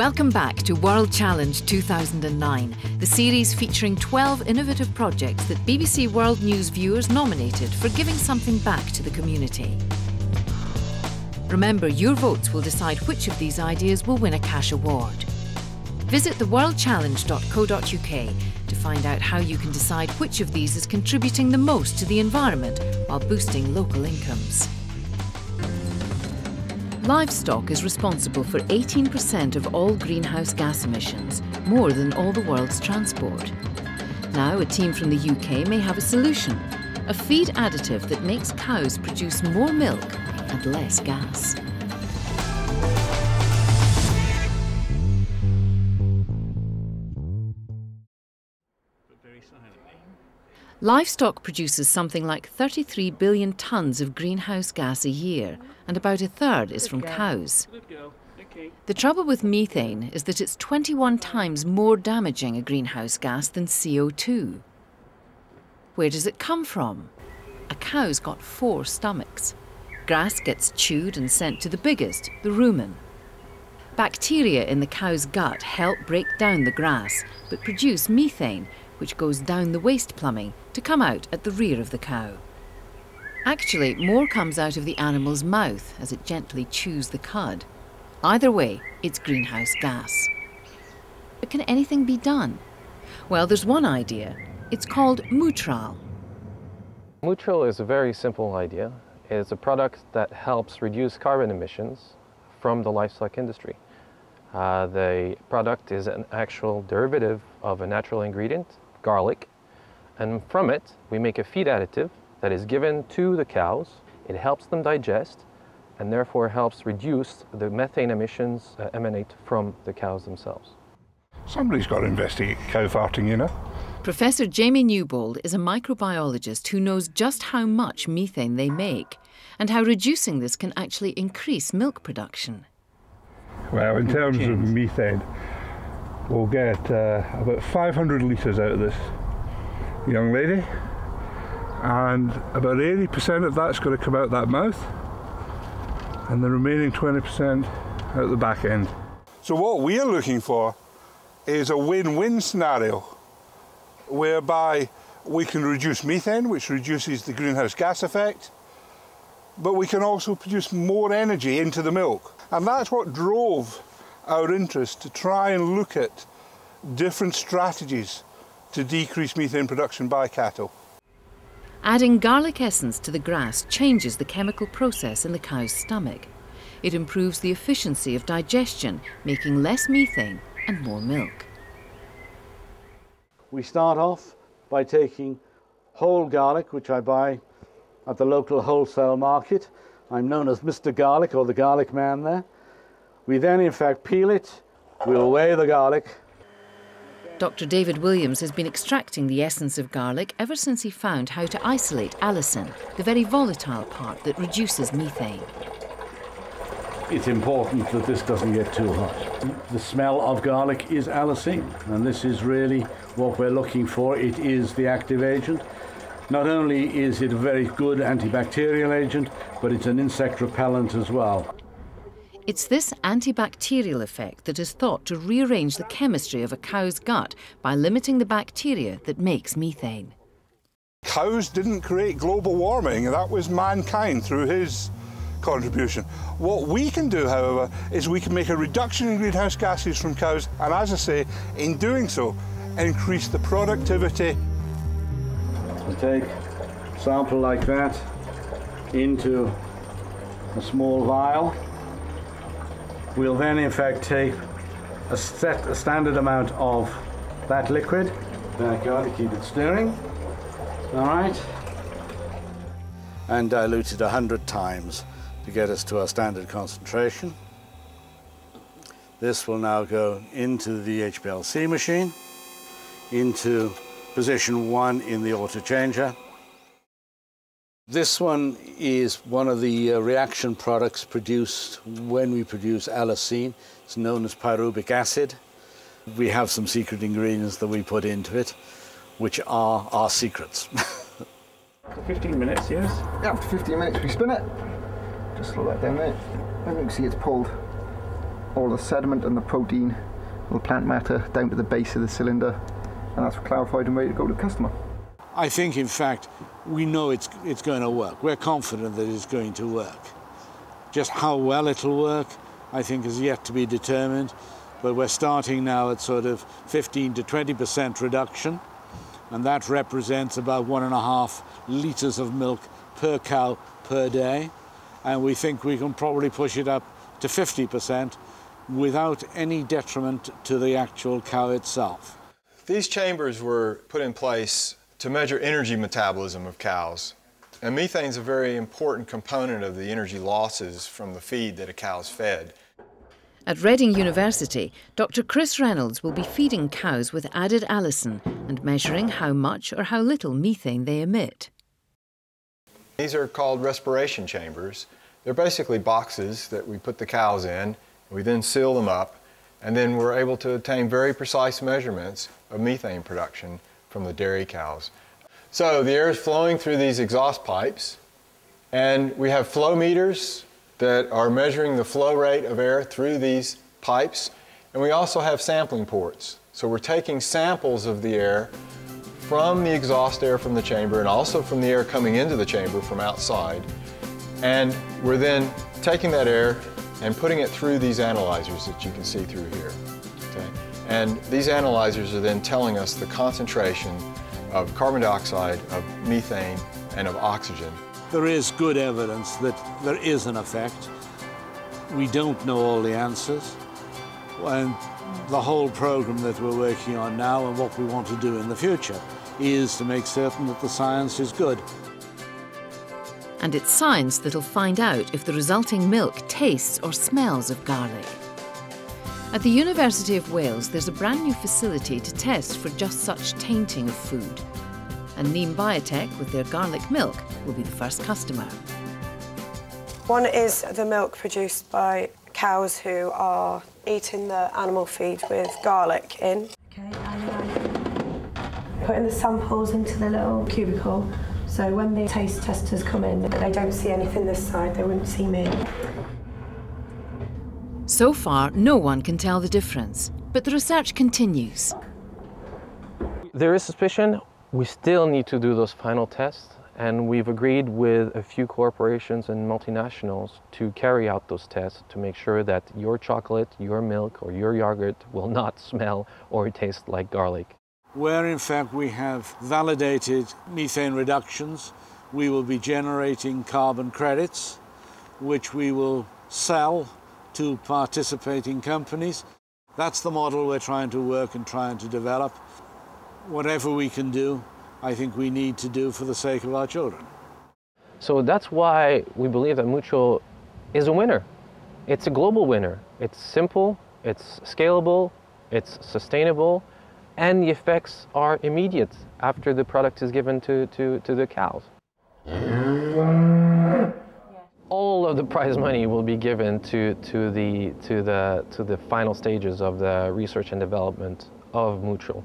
Welcome back to World Challenge 2009, the series featuring 12 innovative projects that BBC World News viewers nominated for giving something back to the community. Remember, your votes will decide which of these ideas will win a cash award. Visit theworldchallenge.co.uk to find out how you can decide which of these is contributing the most to the environment while boosting local incomes. Livestock is responsible for 18% of all greenhouse gas emissions, more than all the world's transport. Now, a team from the UK may have a solution a feed additive that makes cows produce more milk and less gas. Livestock produces something like 33 billion tonnes of greenhouse gas a year, and about a third is from cows. The trouble with methane is that it's 21 times more damaging a greenhouse gas than CO2. Where does it come from? A cow's got four stomachs. Grass gets chewed and sent to the biggest, the rumen. Bacteria in the cow's gut help break down the grass, but produce methane, which goes down the waste plumbing to come out at the rear of the cow. Actually, more comes out of the animal's mouth as it gently chews the cud. Either way, it's greenhouse gas. But can anything be done? Well, there's one idea. It's called Mootral. Mootral is a very simple idea. It's a product that helps reduce carbon emissions from the livestock industry. Uh, the product is an actual derivative of a natural ingredient garlic. And from it, we make a feed additive that is given to the cows. It helps them digest and therefore helps reduce the methane emissions uh, emanate from the cows themselves. Somebody's got to investigate cow farting, you know. Professor Jamie Newbold is a microbiologist who knows just how much methane they make and how reducing this can actually increase milk production. Well, in terms of methane, we'll get uh, about 500 litres out of this young lady and about 80% of that's going to come out that mouth and the remaining 20% out the back end. So what we're looking for is a win-win scenario whereby we can reduce methane, which reduces the greenhouse gas effect, but we can also produce more energy into the milk. And that's what drove our interest to try and look at different strategies to decrease methane production by cattle. Adding garlic essence to the grass changes the chemical process in the cow's stomach. It improves the efficiency of digestion, making less methane and more milk. We start off by taking whole garlic, which I buy at the local wholesale market. I'm known as Mr. Garlic or the garlic man there. We then, in fact, peel it, we'll weigh the garlic. Dr. David Williams has been extracting the essence of garlic ever since he found how to isolate allicin, the very volatile part that reduces methane. It's important that this doesn't get too hot. The smell of garlic is allicin, and this is really what we're looking for. It is the active agent. Not only is it a very good antibacterial agent, but it's an insect repellent as well. It's this antibacterial effect that is thought to rearrange the chemistry of a cow's gut by limiting the bacteria that makes methane. Cows didn't create global warming, that was mankind through his contribution. What we can do, however, is we can make a reduction in greenhouse gases from cows, and as I say, in doing so, increase the productivity. We take a sample like that into a small vial. We'll then in fact take a, set, a standard amount of that liquid, back out to keep it stirring, all right, and dilute it 100 times to get us to our standard concentration. This will now go into the HPLC machine, into position one in the auto changer. This one is one of the uh, reaction products produced when we produce allicin. It's known as pyruvic acid. We have some secret ingredients that we put into it, which are our secrets. 15 minutes, yes? Yeah, after 15 minutes we spin it. Just slow that down there. You can see it's pulled. all the sediment and the protein, all the plant matter down to the base of the cylinder, and that's clarified and ready to go to the customer. I think, in fact, we know it's, it's going to work. We're confident that it's going to work. Just how well it'll work, I think, is yet to be determined. But we're starting now at sort of 15 to 20% reduction, and that represents about one and a half litres of milk per cow per day. And we think we can probably push it up to 50% without any detriment to the actual cow itself. These chambers were put in place to measure energy metabolism of cows. And methane is a very important component of the energy losses from the feed that a cow is fed. At Reading University, Dr. Chris Reynolds will be feeding cows with added allicin and measuring how much or how little methane they emit. These are called respiration chambers. They're basically boxes that we put the cows in, we then seal them up, and then we're able to obtain very precise measurements of methane production from the dairy cows. So the air is flowing through these exhaust pipes, and we have flow meters that are measuring the flow rate of air through these pipes, and we also have sampling ports. So we're taking samples of the air from the exhaust air from the chamber and also from the air coming into the chamber from outside. And we're then taking that air and putting it through these analyzers that you can see through here. Okay? And these analyzers are then telling us the concentration of carbon dioxide, of methane, and of oxygen. There is good evidence that there is an effect. We don't know all the answers. And the whole program that we're working on now and what we want to do in the future is to make certain that the science is good. And it's science that'll find out if the resulting milk tastes or smells of garlic. At the University of Wales, there's a brand new facility to test for just such tainting of food. And Neem Biotech, with their garlic milk, will be the first customer. One is the milk produced by cows who are eating the animal feed with garlic in. Okay, putting the samples into the little cubicle. So when the taste testers come in, they don't see anything this side, they wouldn't see me. So far, no one can tell the difference, but the research continues. There is suspicion. We still need to do those final tests, and we've agreed with a few corporations and multinationals to carry out those tests to make sure that your chocolate, your milk, or your yogurt will not smell or taste like garlic where in fact we have validated methane reductions, we will be generating carbon credits, which we will sell to participating companies. That's the model we're trying to work and trying to develop. Whatever we can do, I think we need to do for the sake of our children. So that's why we believe that Mootral is a winner. It's a global winner. It's simple, it's scalable, it's sustainable, and the effects are immediate after the product is given to, to, to the cows. Of the prize money will be given to, to, the, to, the, to the final stages of the research and development of Mootral.